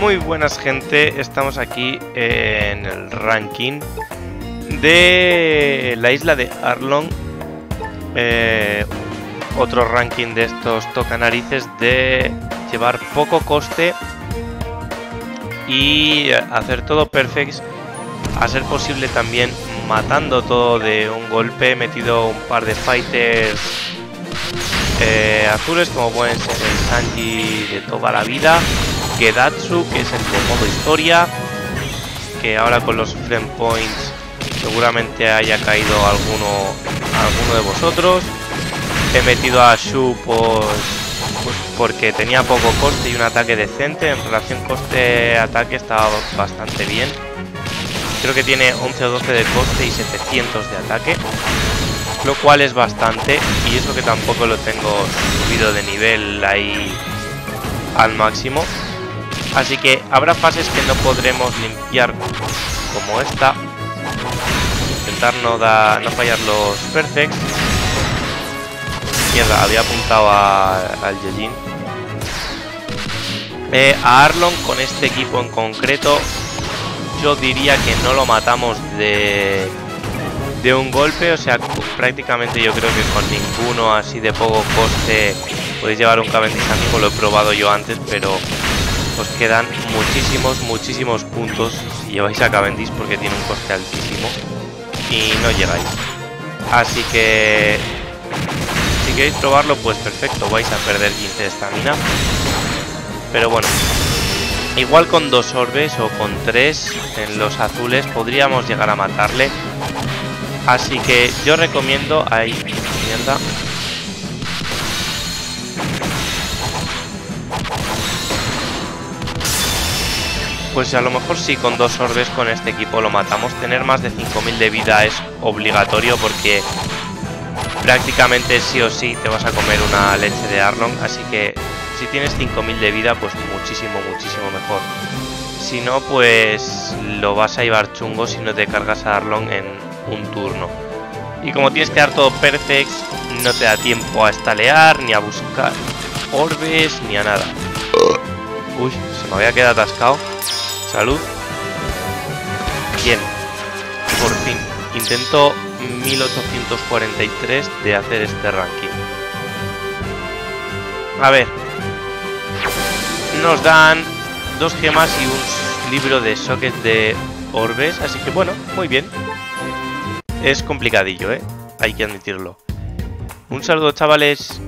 Muy buenas gente, estamos aquí en el ranking de la isla de Arlong. Eh, otro ranking de estos toca narices de llevar poco coste y hacer todo perfect. A ser posible también matando todo de un golpe, metido un par de fighters eh, azules como pueden ser el Sanji de toda la vida, Gedatsu que es el de modo historia, que ahora con los frame points seguramente haya caído alguno, alguno de vosotros. He metido a Shu pues, pues porque tenía poco coste y un ataque decente, en relación coste-ataque estaba bastante bien. Creo que tiene 11 o 12 de coste y 700 de ataque lo cual es bastante y eso que tampoco lo tengo subido de nivel ahí al máximo así que habrá fases que no podremos limpiar como esta. Intentar no, da, no fallar los perfects. Mierda, había apuntado al Yejin. Eh, a Arlon con este equipo en concreto yo diría que no lo matamos de de un golpe, o sea, prácticamente yo creo que con ninguno así de poco coste podéis llevar un Cavendish amigo, lo he probado yo antes, pero os quedan muchísimos, muchísimos puntos si lleváis a Cavendish porque tiene un coste altísimo y no llegáis. Así que si queréis probarlo, pues perfecto, vais a perder 15 de estamina. Pero bueno, igual con dos orbes o con tres en los azules podríamos llegar a matarle Así que yo recomiendo... Ahí, mierda. Pues a lo mejor sí con dos orbes con este equipo lo matamos. Tener más de 5000 de vida es obligatorio porque prácticamente sí o sí te vas a comer una leche de Arlong. Así que si tienes 5000 de vida, pues muchísimo, muchísimo mejor. Si no, pues lo vas a llevar chungo si no te cargas a Arlong en un turno. Y como tienes que dar todo perfect, no te da tiempo a estalear, ni a buscar orbes, ni a nada. Uy, se me había quedado atascado. Salud. Bien. Por fin. Intento 1843 de hacer este ranking. A ver. Nos dan dos gemas y un libro de sockets de orbes. Así que bueno, muy bien. Es complicadillo, ¿eh? Hay que admitirlo. Un saludo, chavales.